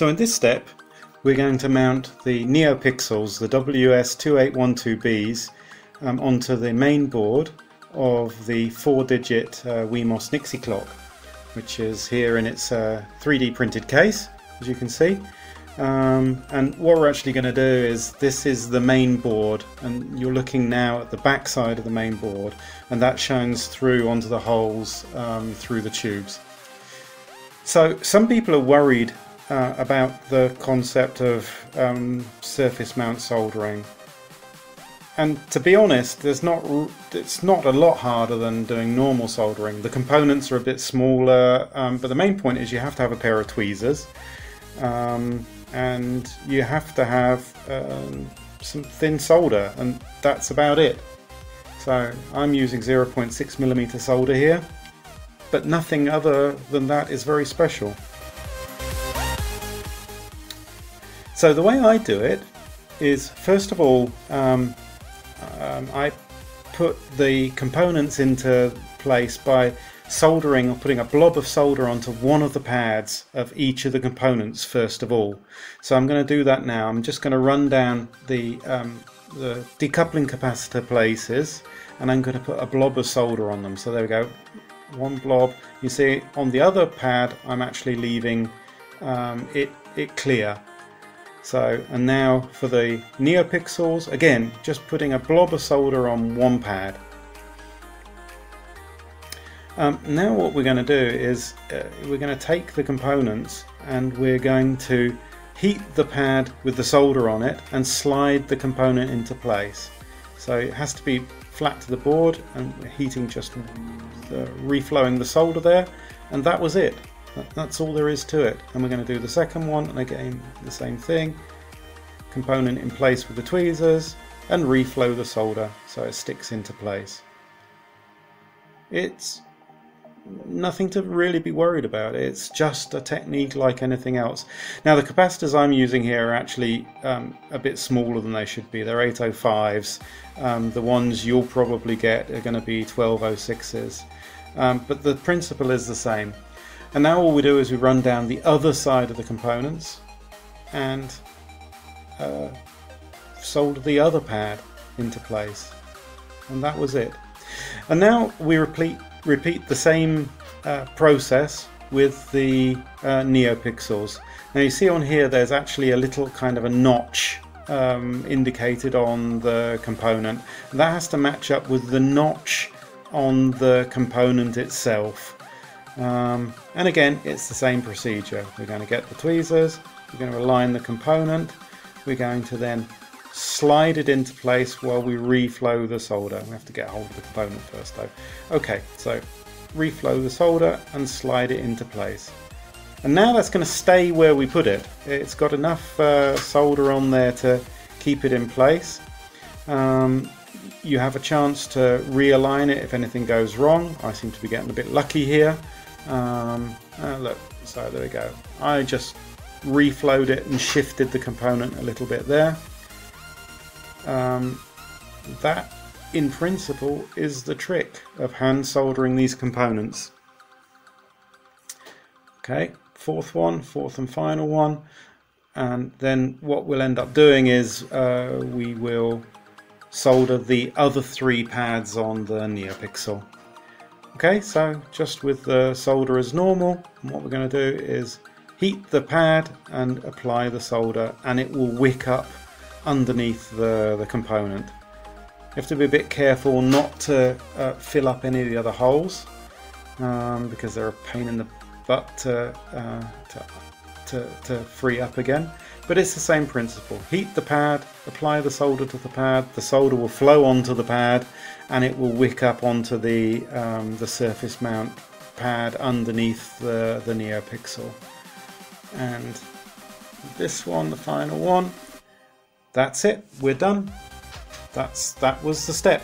So in this step we're going to mount the NeoPixels, the WS2812Bs um, onto the main board of the 4-digit uh, Wemos Nixie clock which is here in its uh, 3D printed case as you can see um, and what we're actually going to do is this is the main board and you're looking now at the back side of the main board and that shines through onto the holes um, through the tubes. So some people are worried uh, about the concept of um, surface mount soldering. And to be honest, there's not it's not a lot harder than doing normal soldering. The components are a bit smaller, um, but the main point is you have to have a pair of tweezers, um, and you have to have um, some thin solder, and that's about it. So I'm using 0.6 millimeter solder here, but nothing other than that is very special. So the way I do it is first of all um, um, I put the components into place by soldering or putting a blob of solder onto one of the pads of each of the components first of all. So I'm going to do that now. I'm just going to run down the, um, the decoupling capacitor places and I'm going to put a blob of solder on them. So there we go, one blob. You see on the other pad I'm actually leaving um, it, it clear so, and now for the NeoPixels, again, just putting a blob of solder on one pad. Um, now what we're going to do is uh, we're going to take the components and we're going to heat the pad with the solder on it and slide the component into place. So it has to be flat to the board and we're heating just the, reflowing the solder there and that was it that's all there is to it. And we're going to do the second one and again the same thing. Component in place with the tweezers and reflow the solder so it sticks into place. It's nothing to really be worried about. It's just a technique like anything else. Now the capacitors I'm using here are actually um, a bit smaller than they should be. They're 805s um, the ones you'll probably get are going to be 1206s um, but the principle is the same and now all we do is we run down the other side of the components and uh, solder the other pad into place. And that was it. And now we repeat, repeat the same uh, process with the uh, NeoPixels. Now you see on here there's actually a little kind of a notch um, indicated on the component. That has to match up with the notch on the component itself. Um, and again, it's the same procedure. We're going to get the tweezers, we're going to align the component, we're going to then slide it into place while we reflow the solder. We have to get hold of the component first though. Okay, so reflow the solder and slide it into place. And now that's going to stay where we put it. It's got enough uh, solder on there to keep it in place. Um, you have a chance to realign it if anything goes wrong. I seem to be getting a bit lucky here. Um, uh, look, so there we go. I just reflowed it and shifted the component a little bit there. Um, that, in principle, is the trick of hand soldering these components. Okay, fourth one, fourth and final one. And then what we'll end up doing is uh, we will solder the other three pads on the NeoPixel. Okay, so just with the solder as normal, what we're going to do is heat the pad and apply the solder and it will wick up underneath the, the component. You have to be a bit careful not to uh, fill up any of the other holes um, because they're a pain in the butt to, uh, to, to, to free up again. But it's the same principle. Heat the pad, apply the solder to the pad, the solder will flow onto the pad and it will wick up onto the, um, the surface mount pad underneath the, the NeoPixel. And this one, the final one, that's it, we're done. That's That was the step.